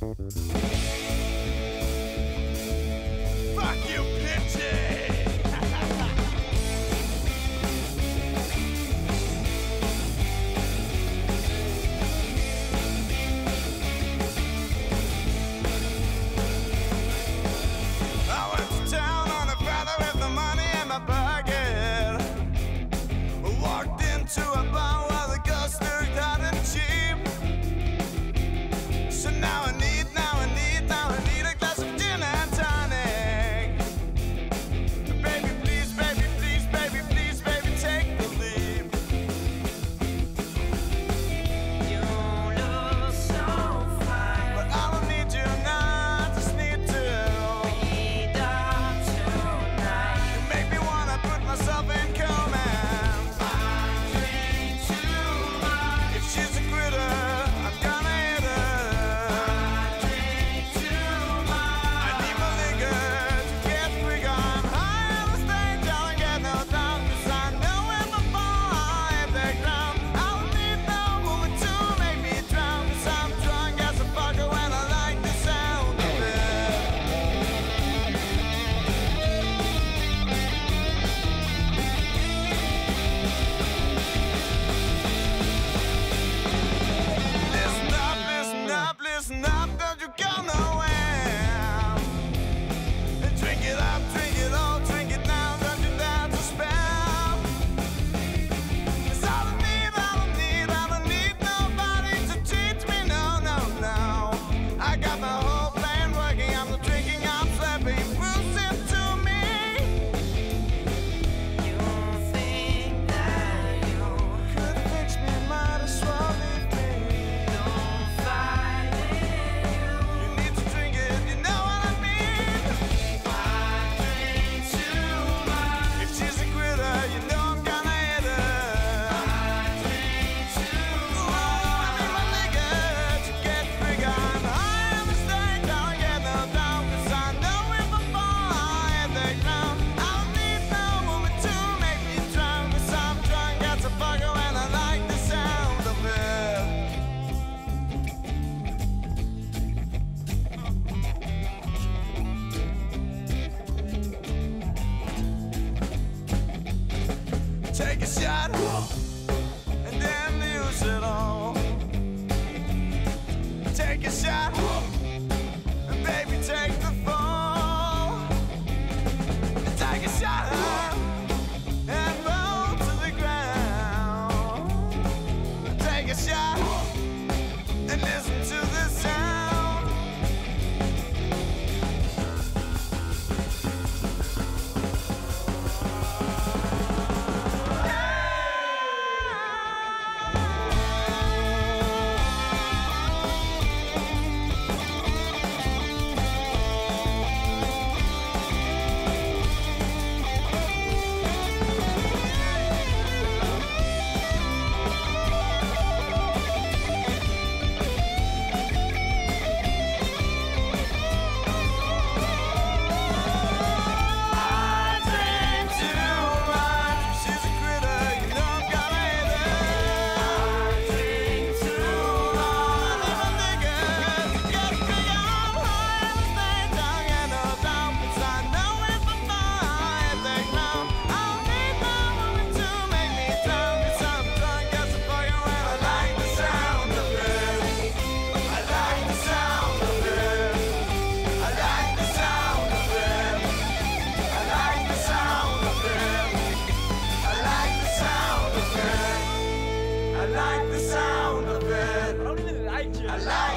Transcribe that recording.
Música Take a shot alive.